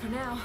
for now.